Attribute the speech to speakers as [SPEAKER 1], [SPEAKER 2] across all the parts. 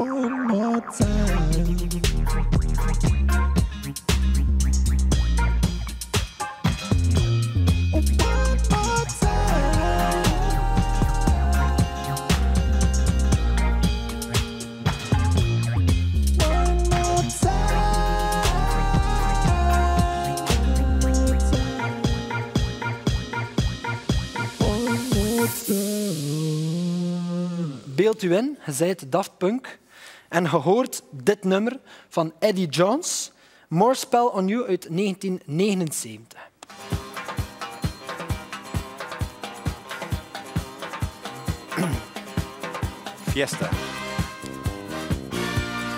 [SPEAKER 1] One more time.
[SPEAKER 2] Beeld u in, je zijt Daft Punk en je hoort dit nummer van Eddie Jones, More Spell on You uit 1979.
[SPEAKER 3] Fiesta.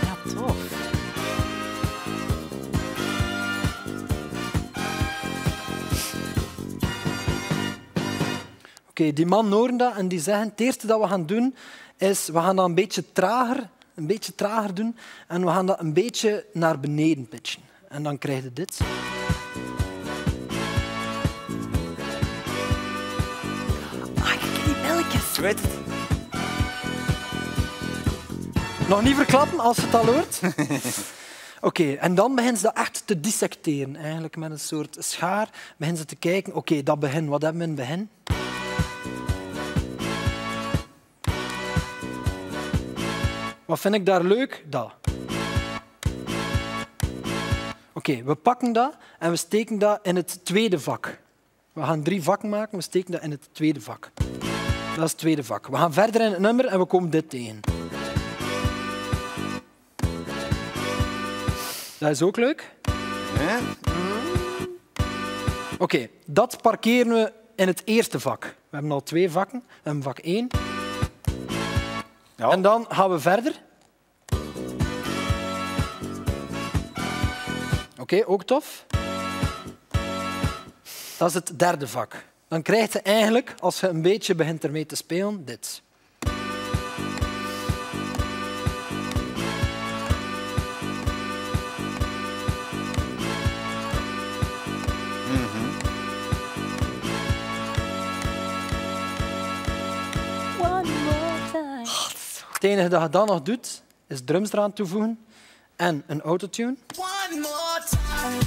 [SPEAKER 4] Ja, tof.
[SPEAKER 2] Oké, die man horen dat en die zeggen het eerste dat we gaan doen is we gaan dat een beetje trager, een beetje trager doen en we gaan dat een beetje naar beneden pitchen. En dan krijg je dit.
[SPEAKER 4] Ah, ik ken die belletjes.
[SPEAKER 3] Je weet het.
[SPEAKER 2] Nog niet verklappen als je het al hoort. Oké, en dan beginnen ze dat echt te dissecteren. Eigenlijk met een soort schaar beginnen ze te kijken. Oké, dat begin, wat hebben we in het begin? Wat vind ik daar leuk? Dat. Oké, we pakken dat en we steken dat in het tweede vak. We gaan drie vakken maken, we steken dat in het tweede vak. Dat is het tweede vak. We gaan verder in het nummer en we komen dit tegen. Dat is ook leuk. Oké, dat parkeren we in het eerste vak. We hebben al twee vakken. We hebben vak 1. En dan gaan we verder. Oké, ook tof. Dat is het derde vak. Dan krijg je eigenlijk, als je een beetje begint ermee te spelen, dit. Het enige dat je dan nog doet, is drums eraan toevoegen en een autotune.
[SPEAKER 1] One more time.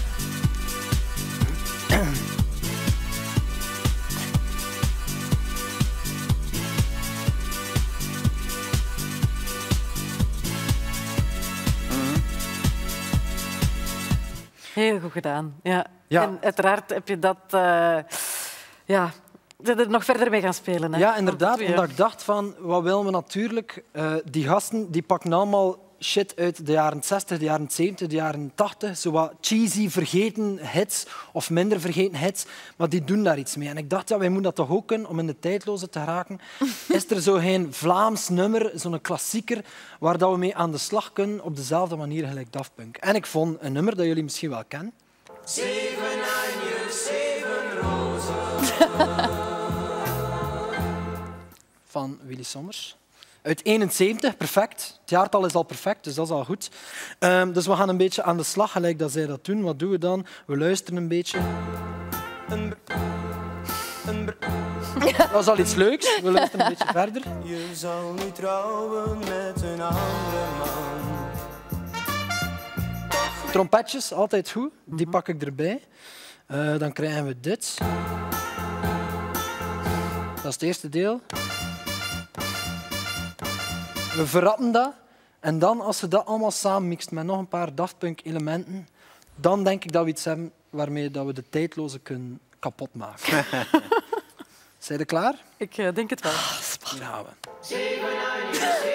[SPEAKER 4] Heel goed gedaan. Ja.
[SPEAKER 2] Ja.
[SPEAKER 4] En uiteraard heb je dat... eh ja, er nog verder mee gaan spelen. Hè?
[SPEAKER 2] Ja, inderdaad. Omdat ik dacht van, wat willen we natuurlijk? Eh, die gasten die pakken allemaal shit uit de jaren 60, de jaren 70, de jaren 80. Zo wat cheesy, vergeten hits of minder vergeten hits. Maar die doen daar iets mee. En ik dacht, ja, wij moeten dat toch ook kunnen om in de tijdloze te geraken. Is er zo geen Vlaams nummer, zo'n klassieker, waar dat we mee aan de slag kunnen op dezelfde manier gelijk Daft Punk? En ik vond een nummer dat jullie misschien wel kennen. van Willy Sommers. Uit 71, perfect. Het jaartal is al perfect, dus dat is al goed. Ehm, dus we gaan een beetje aan de slag, gelijk dat zij dat doen. Wat doen we dan? We luisteren een beetje. Een Dat is al iets leuks. We luisteren een beetje verder.
[SPEAKER 1] Je zal nu trouwen met een andere man.
[SPEAKER 2] Trompetjes, altijd goed. Die pak ik erbij. Eh, dan krijgen we dit. Dat is het eerste deel. We verrappen dat. En dan, als je dat allemaal samen mixt met nog een paar Daft Punk elementen, dan denk ik dat we iets hebben waarmee dat we de tijdloze kunnen kapotmaken. Zijn je klaar?
[SPEAKER 4] Ik eh, denk het wel.
[SPEAKER 2] Hier gaan we.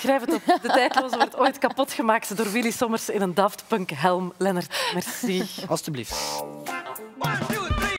[SPEAKER 4] schrijf het op. De tijdloze wordt ooit kapot gemaakt door Willy Sommers in een Daft Punk helm. Lennart, merci.
[SPEAKER 2] Alsjeblieft.